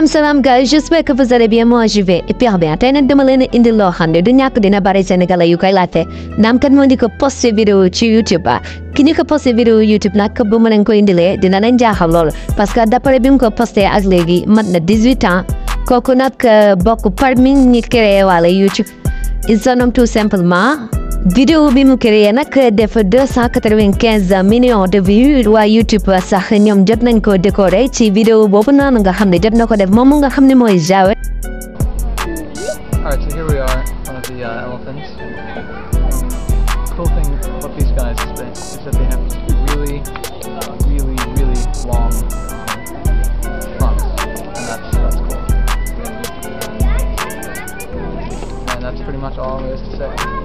Salam salam guys, j'espère que vous allez bien. Moi, je vais hyper bien. tey nag dama leen indi loo du ñàkk dina bari Sénégalais yu koy laajte naam kat moo ko posté vidéo ci YouTube ah ko posté vidéo YouTube nag bu ma leen ko dina leen jaaxal lool parce que d'après bi mu ko posté ak léegi mat na 18 ans kooku nag bokk parmi ñi créé waale YouTube. Il se nomme tout simplement vidéo bi mu créé nag def deux cent quatre-vingt-quinze millions de vues waa YouTube jot nañ ko décoré ci vidéo boobu noonu nga xam ne jot na ko def moom nga xam ne mooy Alright, so here we are, one of the uh, elephants. Cool thing about these guys is that, is that they have really, really, really long fronts, and that's that's cool. And that's pretty much all there is to say.